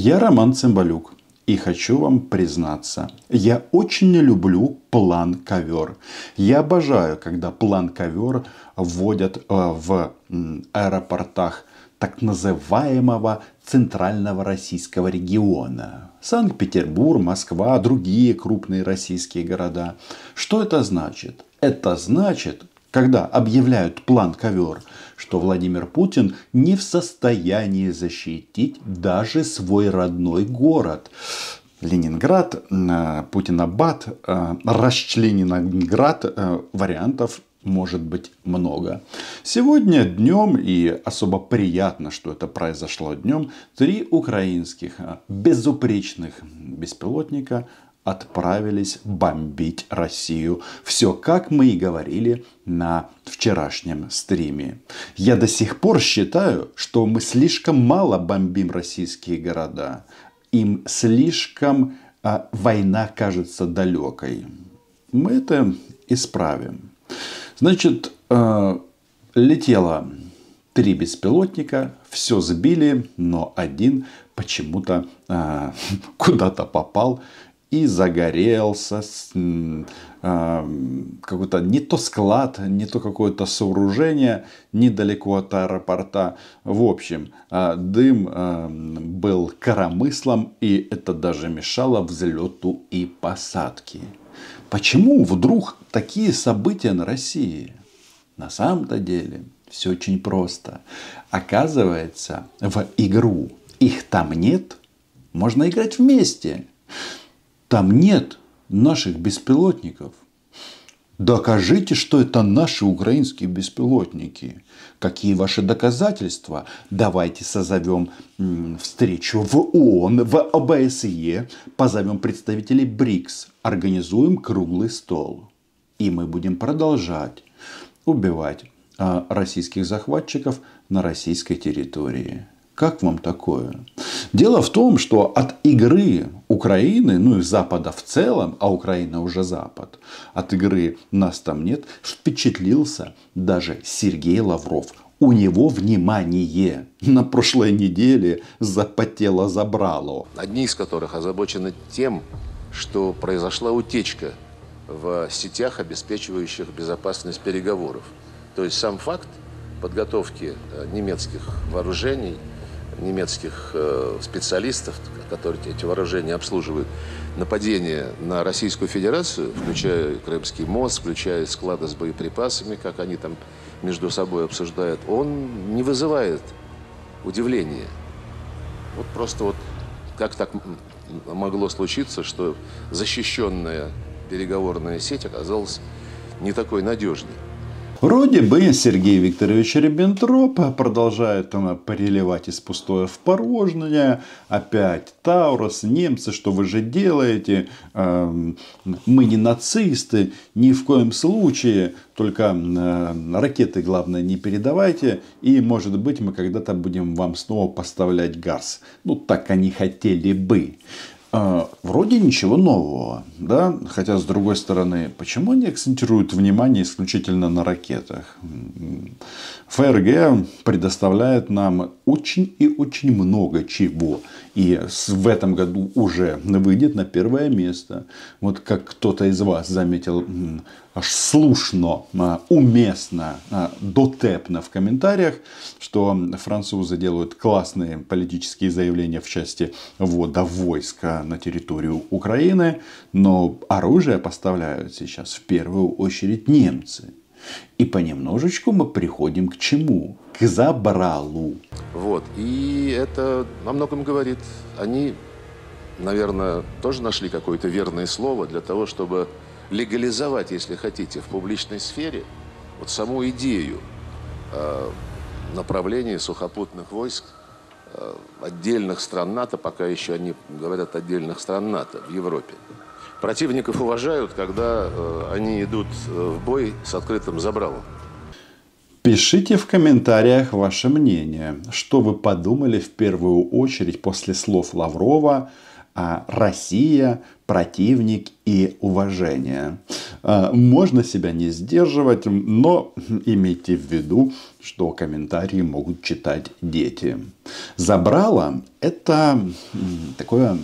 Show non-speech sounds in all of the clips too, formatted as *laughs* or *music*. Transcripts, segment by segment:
Я Роман Цымбалюк. И хочу вам признаться, я очень люблю план ковер. Я обожаю, когда план ковер вводят э, в аэропортах так называемого центрального российского региона. Санкт-Петербург, Москва, другие крупные российские города. Что это значит? Это значит, когда объявляют план ковер, что Владимир Путин не в состоянии защитить даже свой родной город. Ленинград, э, Путинабад, э, Расчленинград, э, вариантов может быть много. Сегодня днем, и особо приятно, что это произошло днем, три украинских безупречных беспилотника отправились бомбить Россию. Все, как мы и говорили на вчерашнем стриме. Я до сих пор считаю, что мы слишком мало бомбим российские города. Им слишком а, война кажется далекой. Мы это исправим. Значит, э, летело три беспилотника, все сбили, но один почему-то э, *laughs* куда-то попал и загорелся э, какой-то не то склад, не то какое-то сооружение недалеко от аэропорта. В общем, э, дым э, был коромыслом, и это даже мешало взлету и посадке. Почему вдруг такие события на России? На самом-то деле все очень просто. Оказывается, в игру их там нет, можно играть вместе. Там нет наших беспилотников. Докажите, что это наши украинские беспилотники. Какие ваши доказательства? Давайте созовем встречу в ООН, в ОБСЕ, позовем представителей БРИКС, организуем круглый стол. И мы будем продолжать убивать а, российских захватчиков на российской территории. Как вам такое? Дело в том, что от игры Украины, ну и Запада в целом, а Украина уже Запад, от игры нас там нет, впечатлился даже Сергей Лавров. У него внимание на прошлой неделе запотело забрало. Одни из которых озабочены тем, что произошла утечка в сетях, обеспечивающих безопасность переговоров. То есть сам факт подготовки э, немецких вооружений – немецких э, специалистов, которые эти вооружения обслуживают, нападение на Российскую Федерацию, включая Крымский мост, включая склады с боеприпасами, как они там между собой обсуждают, он не вызывает удивления. Вот просто вот как так могло случиться, что защищенная переговорная сеть оказалась не такой надежной. Вроде бы Сергей Викторович Риббентроп продолжает там переливать из пустое в порожнее. Опять Таурус, немцы, что вы же делаете? Эм, мы не нацисты, ни в коем случае. Только э, ракеты, главное, не передавайте. И, может быть, мы когда-то будем вам снова поставлять газ. Ну, так они хотели бы. А, вроде ничего нового, да, хотя с другой стороны, почему они акцентируют внимание исключительно на ракетах? ФРГ предоставляет нам очень и очень много чего. И в этом году уже выйдет на первое место. Вот как кто-то из вас заметил слушно, а, уместно, а, дотепно в комментариях, что французы делают классные политические заявления в части ввода войска на территорию Украины, но оружие поставляют сейчас в первую очередь немцы. И понемножечку мы приходим к чему? К забралу. Вот. И это во многом говорит. Они, наверное, тоже нашли какое-то верное слово для того, чтобы легализовать, если хотите, в публичной сфере вот саму идею э, направления сухопутных войск э, отдельных стран НАТО, пока еще они говорят отдельных стран НАТО в Европе. Противников уважают, когда э, они идут э, в бой с открытым забралом. Пишите в комментариях ваше мнение, что вы подумали в первую очередь после слов Лаврова Россия противник и уважение. А, можно себя не сдерживать, но *laughs* имейте в виду, что комментарии могут читать дети. Забрало – это такое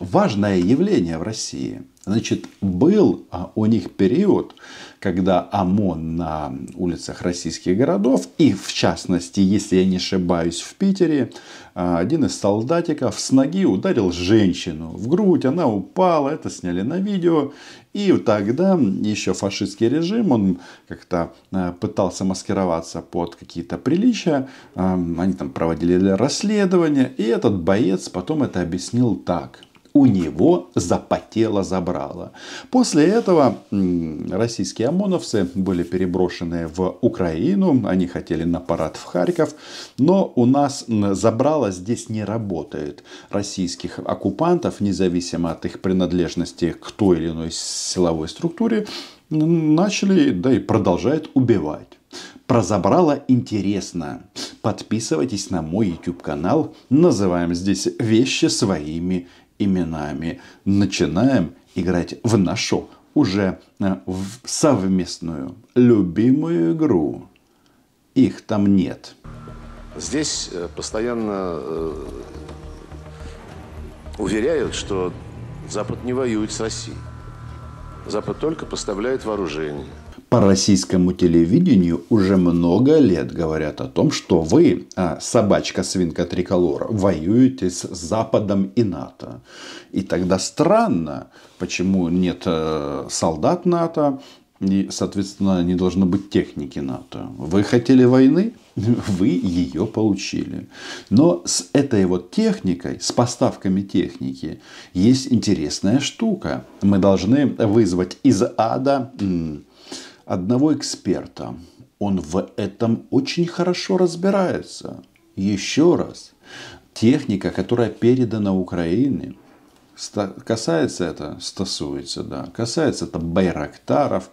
важное явление в России. Значит, был а, у них период, когда ОМОН на улицах российских городов, и в частности, если я не ошибаюсь, в Питере, а, один из солдатиков с ноги ударил женщину в грудь, она упала, это сняли на видео. И тогда еще фашистский режим, он как-то а, пытался маскироваться под какие-то приличия, а, они там проводили расследование, и этот боец потом это объяснил так – у него запотело забрало. После этого российские ОМОНовцы были переброшены в Украину. Они хотели на парад в Харьков. Но у нас забрало здесь не работает. Российских оккупантов, независимо от их принадлежности к той или иной силовой структуре, начали, да и продолжают убивать. Про забрало интересно. Подписывайтесь на мой YouTube канал. Называем здесь вещи своими именами начинаем играть в нашу уже э, в совместную любимую игру. Их там нет. Здесь э, постоянно э, уверяют, что Запад не воюет с Россией. Запад только поставляет вооружение – по российскому телевидению уже много лет говорят о том, что вы, а, собачка-свинка триколора, воюете с Западом и НАТО. И тогда странно, почему нет э, солдат НАТО, и, соответственно, не должно быть техники НАТО. Вы хотели войны, *laughs* вы ее получили. Но с этой вот техникой, с поставками техники, есть интересная штука. Мы должны вызвать из ада одного эксперта. Он в этом очень хорошо разбирается. Еще раз, техника, которая передана Украине, касается это, стасуется, да, касается это Байрактаров,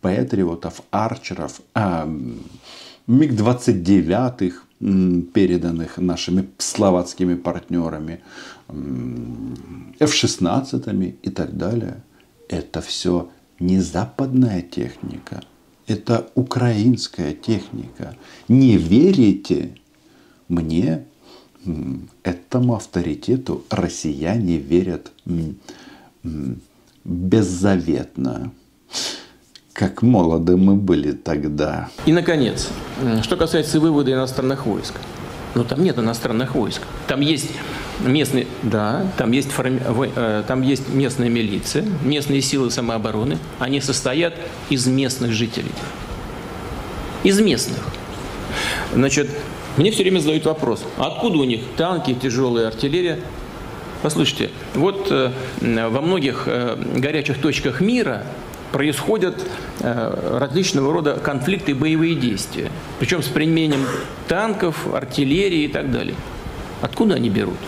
Патриотов, Арчеров, а, МиГ-29, переданных нашими словацкими партнерами, F-16 и так далее. Это все не западная техника, это украинская техника. Не верите мне, этому авторитету россияне верят беззаветно. Как молоды мы были тогда. И, наконец, что касается вывода иностранных войск. Ну, там нет иностранных войск. Там есть местные, да, там есть, форми, э, там есть местная милиция, местные силы самообороны. Они состоят из местных жителей. Из местных. Значит, мне все время задают вопрос, откуда у них танки, тяжелая артиллерия? Послушайте, вот э, во многих э, горячих точках мира происходят э, различного рода конфликты боевые действия. Причем с применением танков, артиллерии и так далее. Откуда они берут?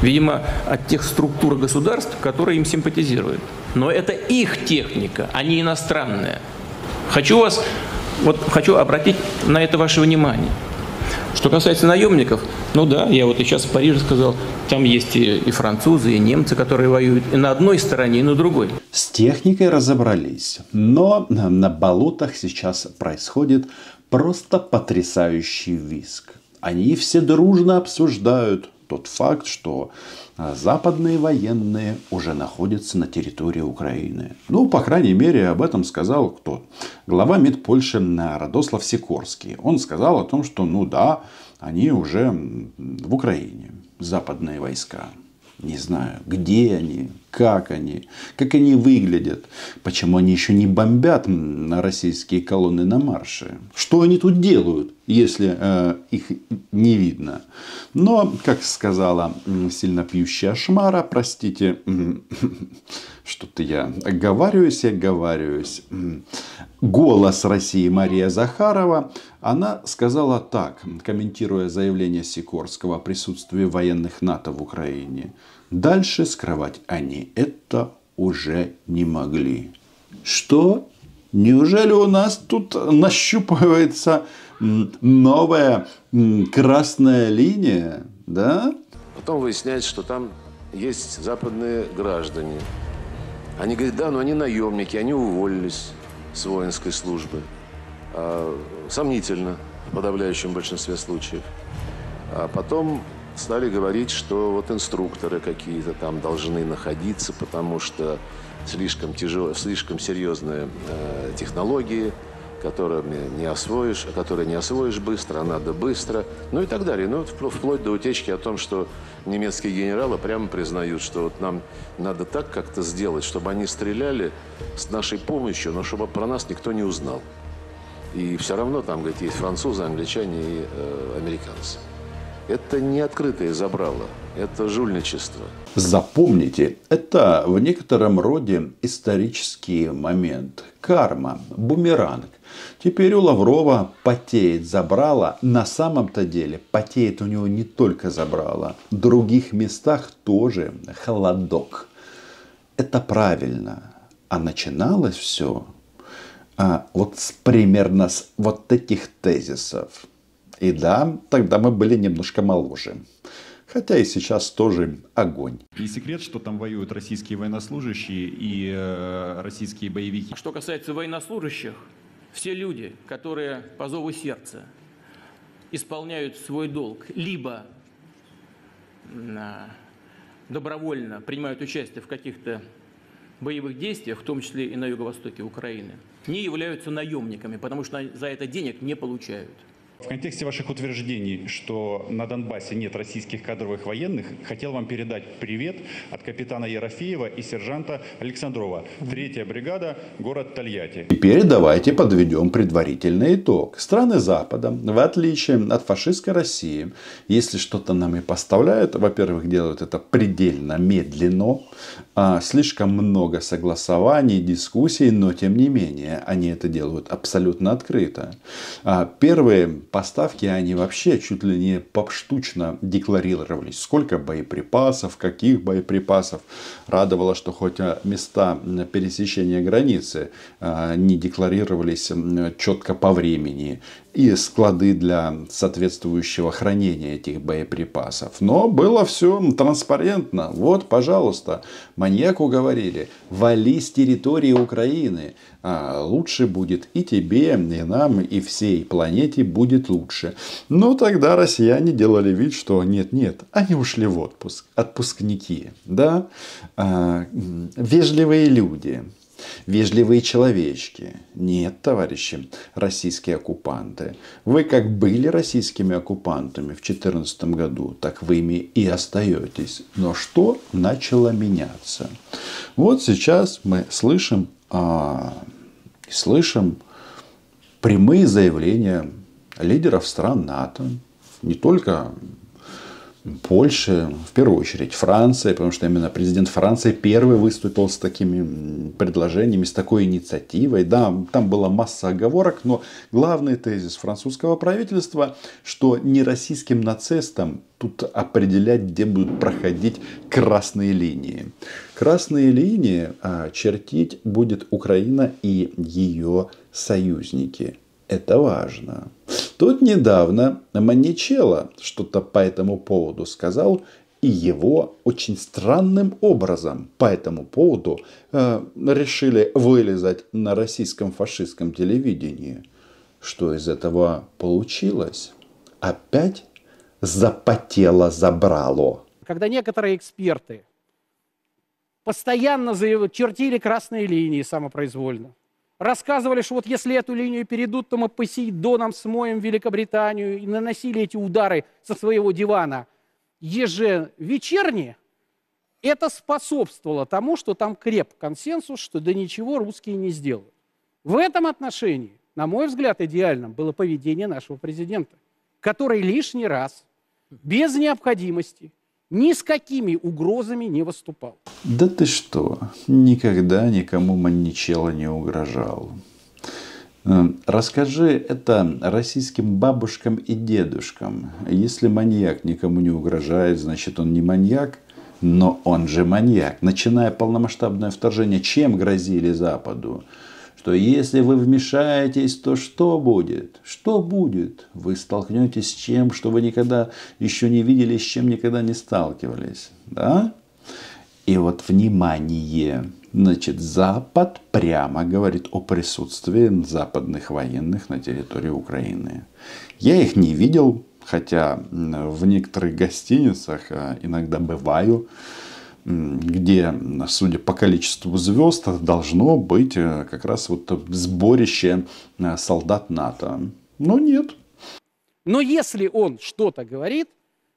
Видимо, от тех структур государств, которые им симпатизируют. Но это их техника, а не иностранная. Хочу вас, вот хочу обратить на это ваше внимание. Что касается наемников, ну да, я вот и сейчас в Париже сказал, там есть и, и французы, и немцы, которые воюют и на одной стороне, и на другой. С техникой разобрались, но на болотах сейчас происходит просто потрясающий виск. Они все дружно обсуждают тот факт, что а, западные военные уже находятся на территории Украины. Ну, по крайней мере, об этом сказал кто? Глава МИД Польши Радослав Сикорский. Он сказал о том, что, ну да, они уже в Украине, западные войска. Не знаю, где они, как они, как они выглядят, почему они еще не бомбят на российские колонны на марше. Что они тут делают, если э, их не видно. Но, как сказала сильно пьющая шмара, простите, *laughs* что-то я оговариваюсь, оговариваюсь. Голос России Мария Захарова, она сказала так, комментируя заявление Сикорского о присутствии военных НАТО в Украине. Дальше скрывать они это уже не могли. Что? Неужели у нас тут нащупывается новая красная линия? Да? Потом выясняется, что там есть западные граждане. Они говорят, да, но они наемники, они уволились с воинской службы. А, сомнительно в подавляющем большинстве случаев. А потом стали говорить, что вот инструкторы какие-то там должны находиться, потому что слишком, тяжело, слишком серьезные э, технологии, которыми не освоишь, которые не освоишь быстро, а надо быстро, ну и так далее. Ну, вплоть до утечки о том, что немецкие генералы прямо признают, что вот нам надо так как-то сделать, чтобы они стреляли с нашей помощью, но чтобы про нас никто не узнал. И все равно там, говорит, есть французы, англичане и э, американцы. Это не открытое забрало, это жульничество. Запомните, это в некотором роде исторический момент. Карма, бумеранг. Теперь у Лаврова потеет забрало. На самом-то деле потеет у него не только забрало. В других местах тоже холодок. Это правильно. А начиналось все а, вот с, примерно с вот этих тезисов. И да, тогда мы были немножко моложе. Хотя и сейчас тоже огонь. Не секрет, что там воюют российские военнослужащие и э, российские боевики. Что касается военнослужащих, все люди, которые по зову сердца исполняют свой долг, либо добровольно принимают участие в каких-то боевых действиях, в том числе и на юго-востоке Украины, не являются наемниками, потому что за это денег не получают. В контексте ваших утверждений, что на Донбассе нет российских кадровых военных, хотел вам передать привет от капитана Ерофеева и сержанта Александрова. Третья бригада, город Тольятти. Теперь давайте подведем предварительный итог. Страны Запада, в отличие от фашистской России, если что-то нам и поставляют, во-первых, делают это предельно медленно, а, слишком много согласований, дискуссий, но тем не менее они это делают абсолютно открыто. А, первые поставки, они вообще чуть ли не поштучно декларировались. Сколько боеприпасов, каких боеприпасов. Радовало, что хоть а, места пересечения границы а, не декларировались четко по времени и склады для соответствующего хранения этих боеприпасов. Но было все транспарентно. Вот, пожалуйста, маньяку говорили, вали с территории Украины. А лучше будет и тебе, и нам, и всей планете будет лучше. Но тогда россияне делали вид, что нет-нет, они ушли в отпуск. Отпускники, да, а, вежливые люди вежливые человечки. Нет, товарищи, российские оккупанты. Вы как были российскими оккупантами в 2014 году, так вы ими и остаетесь. Но что начало меняться? Вот сейчас мы слышим, а, слышим прямые заявления лидеров стран НАТО, не только Польша, в первую очередь Франция, потому что именно президент Франции первый выступил с такими предложениями, с такой инициативой. Да, там была масса оговорок, но главный тезис французского правительства, что не российским нацистам тут определять, где будут проходить красные линии. Красные линии а, чертить будет Украина и ее союзники. Это важно. Тут недавно Маничело что-то по этому поводу сказал, и его очень странным образом по этому поводу э, решили вылезать на российском фашистском телевидении. Что из этого получилось? Опять запотело забрало. Когда некоторые эксперты постоянно чертили красные линии самопроизвольно, рассказывали, что вот если эту линию перейдут, то мы Посейдоном смоем Великобританию и наносили эти удары со своего дивана ежевечерне, это способствовало тому, что там креп консенсус, что да ничего русские не сделают. В этом отношении, на мой взгляд, идеальным было поведение нашего президента, который лишний раз, без необходимости, ни с какими угрозами не выступал. Да ты что, никогда никому Манничелло не угрожал. Э, расскажи это российским бабушкам и дедушкам. Если маньяк никому не угрожает, значит он не маньяк, но он же маньяк. Начиная полномасштабное вторжение, чем грозили Западу? Что если вы вмешаетесь, то что будет? Что будет? Вы столкнетесь с чем, что вы никогда еще не видели, с чем никогда не сталкивались. Да? И вот внимание, значит, Запад прямо говорит о присутствии западных военных на территории Украины. Я их не видел, хотя в некоторых гостиницах а, иногда бываю, где, судя по количеству звезд, должно быть э, как раз вот сборище э, солдат НАТО. Но нет. Но если он что-то говорит,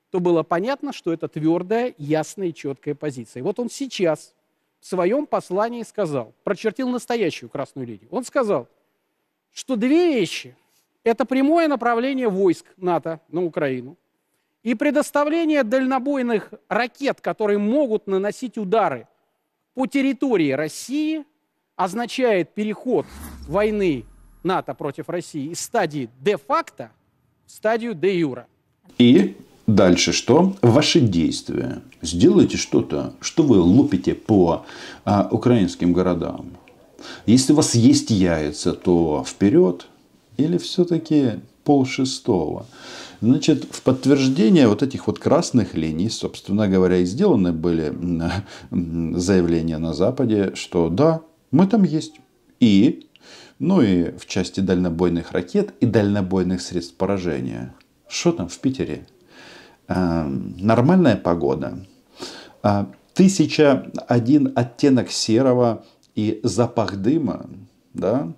то было понятно, что это твердая, ясная и четкая позиция. Вот он сейчас в своем послании сказал, прочертил настоящую красную линию. Он сказал, что две вещи – это прямое направление войск НАТО на Украину и предоставление дальнобойных ракет, которые могут наносить удары по территории России, означает переход войны НАТО против России из стадии де-факто в стадию де-юра. И Дальше что? Ваши действия. Сделайте что-то, что вы лупите по а, украинским городам. Если у вас есть яйца, то вперед или все-таки пол шестого. Значит, в подтверждение вот этих вот красных линий, собственно говоря, и сделаны были заявления на Западе, что да, мы там есть. И, ну и в части дальнобойных ракет и дальнобойных средств поражения. Что там в Питере? Эм, нормальная погода, а, тысяча один оттенок серого и запах дыма, да,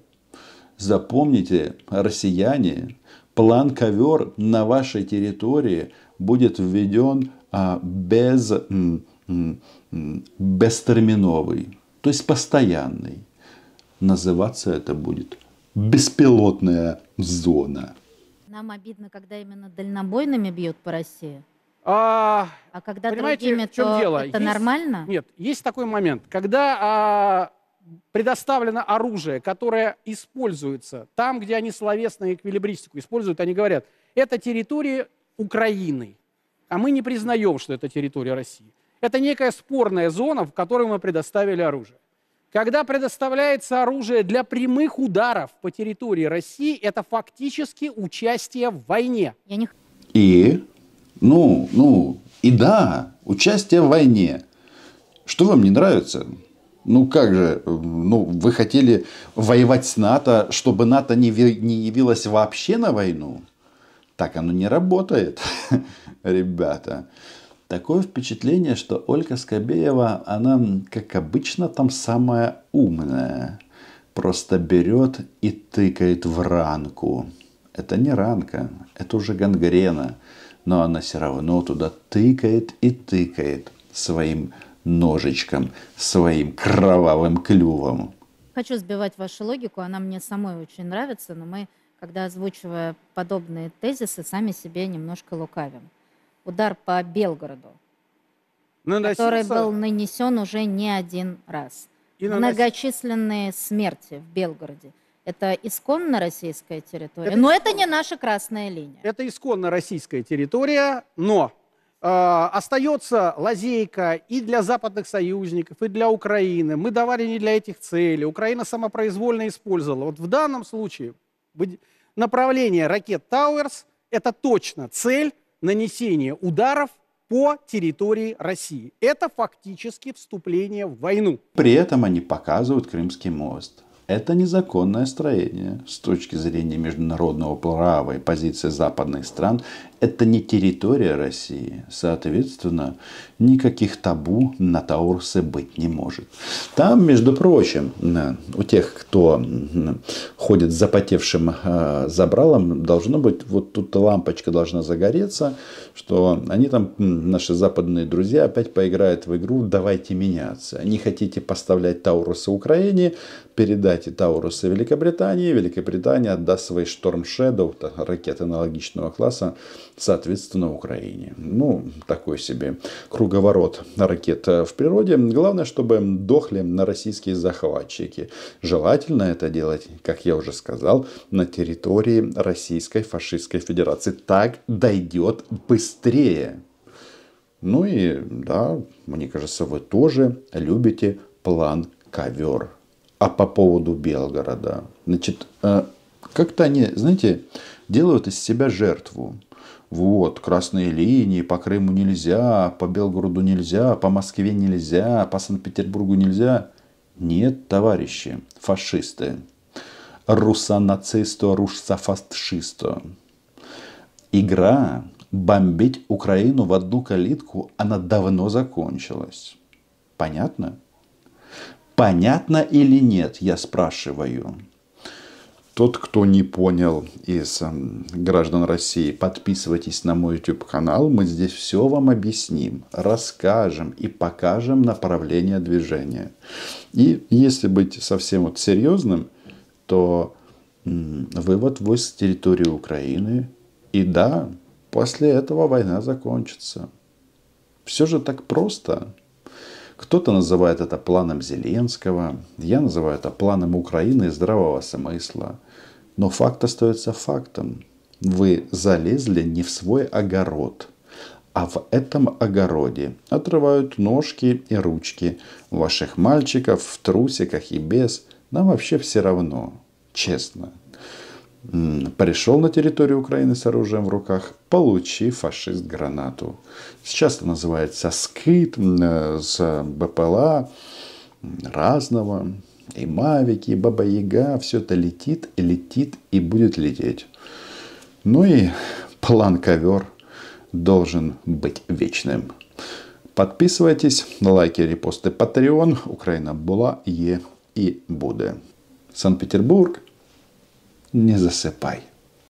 запомните, россияне, план ковер на вашей территории будет введен а, без, бестерминовый, то есть постоянный. Называться это будет беспилотная зона. Нам обидно, когда именно дальнобойными бьют по России. А, А когда понимаете, другими, в чем то дело? это Есть- нормально? Нет, есть такой момент, когда а, предоставлено оружие, которое используется там, где они словесную эквилибристику используют, они говорят, это территория Украины, а мы не признаем, что это территория России. Это некая спорная зона, в которой мы предоставили оружие. Когда предоставляется оружие для прямых ударов по территории России, это фактически участие в войне. Я не И, ну, ну, и да, участие в войне. Что вам не нравится? Ну как же, ну вы хотели воевать с НАТО, чтобы НАТО не, не явилось вообще на войну? Так оно не работает, *laughs* ребята. Такое впечатление, что Ольга Скобеева, она, как обычно, там самая умная. Просто берет и тыкает в ранку. Это не ранка, это уже гангрена. Но она все равно туда тыкает и тыкает своим ножичком, своим кровавым клювом. хочу сбивать вашу логику, она мне самой очень нравится, но мы, когда озвучивая подобные тезисы, сами себе немножко лукавим. Удар по Белгороду, который Наносился был нанесен уже не один раз. и нанос- Многочисленные смерти в Белгороде. Это исконно российская территория, Это но исконно. это не наша красная линия. Это исконно российская территория, но остается лазейка и для западных союзников, и для Украины. Мы давали не для этих целей. Украина самопроизвольно использовала. Вот в данном случае направление ракет Тауэрс – это точно цель нанесения ударов по территории России. Это фактически вступление в войну. При этом они показывают Крымский мост. Это незаконное строение с точки зрения международного права и позиции западных стран. Это не территория России. Соответственно, никаких табу на Таурсе быть не может. Там, между прочим, э, у тех, кто ходит с запотевшим э, забралом, должно быть, вот тут лампочка должна загореться, что они там, наши западные друзья, опять поиграют в игру «давайте меняться». Не хотите поставлять Таурусы Украине, передайте Таурусы Великобритании, Великобритания отдаст свои Storm Shadow, ракеты аналогичного класса, соответственно, Украине. Ну, такой себе круговорот ракет э, в природе. Главное, чтобы дохли на российские захватчики. Желательно это делать, как я уже сказал, на территории Российской фашистской федерации. Так дойдет быстрее. Ну и да, мне кажется, вы тоже любите план ковер. А по поводу Белгорода, значит, э, как-то они, знаете, делают из себя жертву. Вот, красные линии, по Крыму нельзя, по Белгороду нельзя, по Москве нельзя, по Санкт-Петербургу нельзя. Нет, товарищи, фашисты. Руссонацисто, руссофашисто. Игра бомбить Украину в одну калитку, она давно закончилась. Понятно? Понятно или нет, я спрашиваю. Тот, кто не понял из граждан России, подписывайтесь на мой YouTube канал. Мы здесь все вам объясним, расскажем и покажем направление движения. И если быть совсем вот серьезным, то вывод войск с территории Украины. И да, после этого война закончится. Все же так просто. Кто-то называет это планом Зеленского, я называю это планом Украины и здравого смысла. Но факт остается фактом. Вы залезли не в свой огород, а в этом огороде отрывают ножки и ручки ваших мальчиков в трусиках и без. Нам вообще все равно, честно. Пришел на территорию Украины с оружием в руках, получи фашист гранату. Сейчас это называется скид э, с БПЛА разного и Мавики, и Баба Яга, все это летит летит и будет лететь. Ну и план ковер должен быть вечным. Подписывайтесь, лайки, репосты, Patreon. Украина была, е и будет. Санкт-Петербург, не засыпай.